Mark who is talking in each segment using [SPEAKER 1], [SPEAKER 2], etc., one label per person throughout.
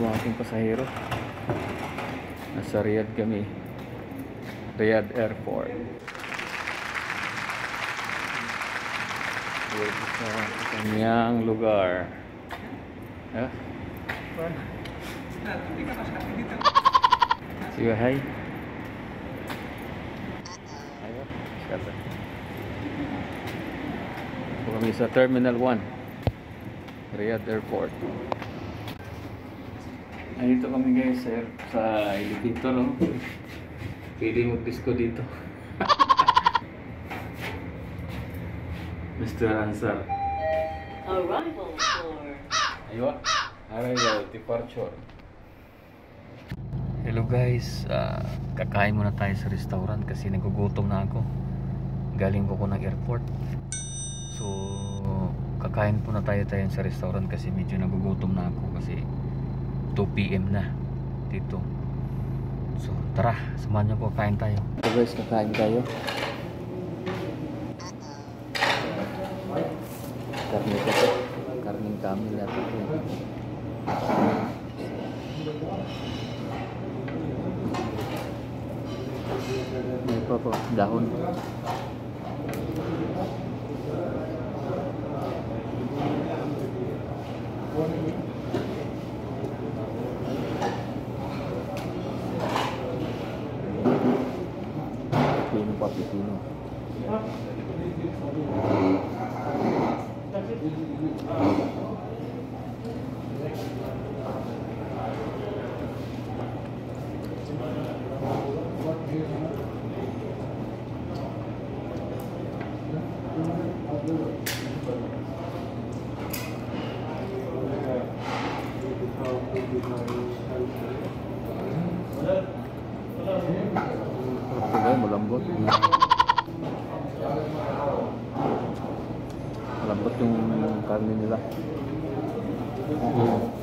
[SPEAKER 1] mga ating pasahero. Nasa Riyadh kami. Riyadh Airport. Dito sa kanyang lugar. Ah, sige, hi. Siapa? Po kami sa Terminal 1. Riyadh Airport. Nandito kami guys sir, sa elevator. No? Pwede mag-disco dito. Mr. Ansar.
[SPEAKER 2] Arrival for
[SPEAKER 1] Aywa. Arrival, departure. Hello guys, Ah, kakain muna tayo sa restaurant kasi nagugutom na ako. Galing ko ko ng airport. So, kakain po na tayo tayo sa restaurant kasi medyo nagugutom na ako kasi 2pm na dito. So, tara, samahan niyo ko kain tayo. So guys, kakain tayo. Karne kasi. Karning kami ito. May pa po, dahon. lembut yung karne nila hmm.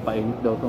[SPEAKER 1] Painit daw to.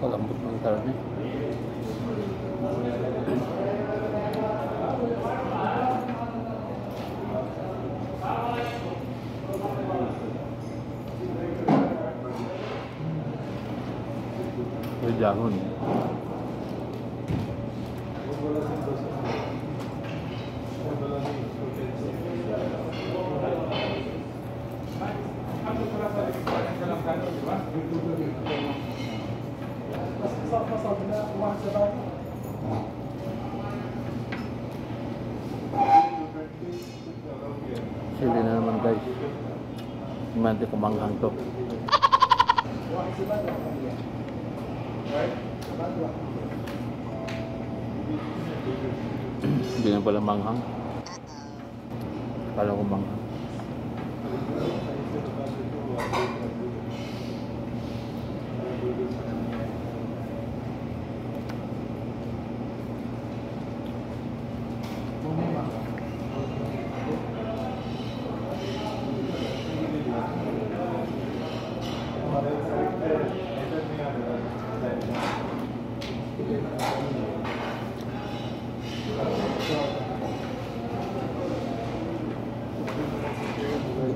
[SPEAKER 1] kalambot ng karne. May dahon. Sili na naman guys. Mante kumanghang to. Hindi na pala manghang. Kala ko manghang.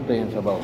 [SPEAKER 1] Tem, Chabal.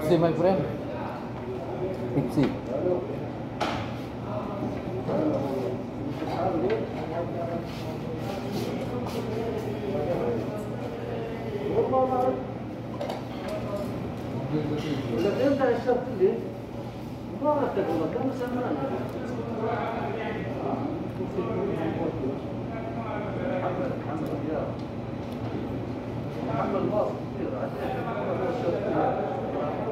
[SPEAKER 1] Pepsi, my friend. Pepsi.
[SPEAKER 3] لكن انت اشرت لي ما والله كم سنه محمد محمد يا محمد واصل كثير وساعد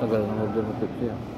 [SPEAKER 3] Agora
[SPEAKER 1] não deu no
[SPEAKER 3] PT.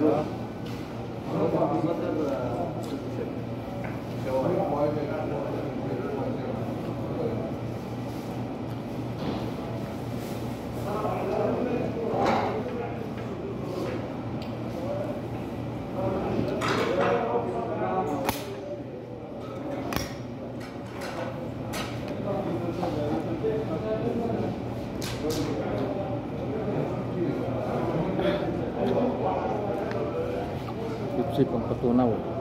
[SPEAKER 3] Thank you.
[SPEAKER 1] sí, con Cotonabo.